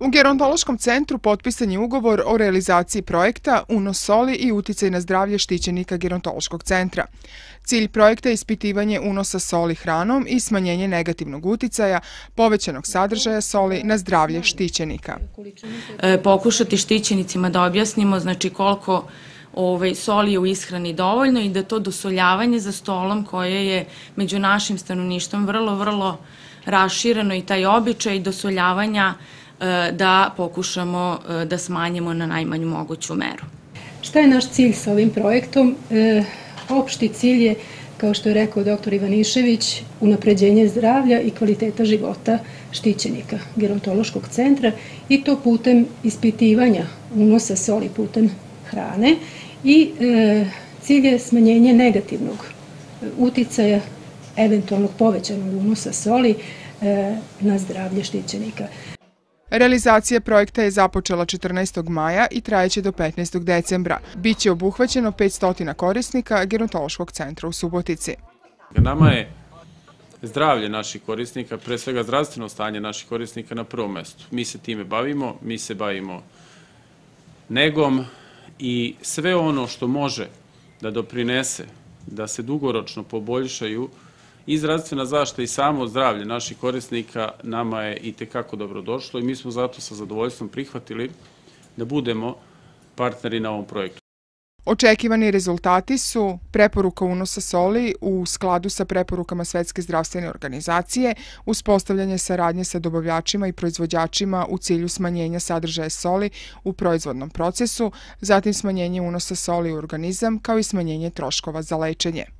U gerontološkom centru potpisan je ugovor o realizaciji projekta Unos soli i uticaj na zdravlje štićenika gerontološkog centra. Cilj projekta je ispitivanje unosa soli hranom i smanjenje negativnog uticaja povećanog sadržaja soli na zdravlje štićenika. E, pokušati štićenicima da objasnimo znači koliko ovaj, soli je u ishrani dovoljno i da to dosoljavanje za stolom koje je među našim stanovništvom vrlo, vrlo rašireno i taj običaj dosoljavanja da pokušamo e, da smanjimo na najmanju moguću meru. Šta je naš cilj sa ovim projektom? E, opšti cilj je, kao što je rekao dr. Ivanišević, unapređenje zdravlja i kvaliteta života štićenika gerontološkog centra i to putem ispitivanja unosa soli putem hrane i e, cilj je smanjenje negativnog uticaja eventualnog povećanog unosa soli e, na zdravlje štićenika. Realizacija projekta je započela 14. maja i trajeće do 15. decembra. Biće obuhvaćeno 500 korisnika gerontološkog centra u Subotici. Nama je zdravlje naših korisnika, pre svega zdravstveno stanje naših korisnika na prvom mestu. Mi se time bavimo, mi se bavimo negom i sve ono što može da doprinese da se dugoročno poboljšaju i zdravstvena zašta i samo zdravlje naših korisnika nama je i tekako dobrodošlo i mi smo zato sa zadovoljstvom prihvatili da budemo partneri na ovom projektu. Očekivani rezultati su preporuka unosa soli u skladu sa preporukama Svetske zdravstvene organizacije, uspostavljanje saradnje sa dobavljačima i proizvođačima u cilju smanjenja sadržaja soli u proizvodnom procesu, zatim smanjenje unosa soli u organizam kao i smanjenje troškova za lečenje.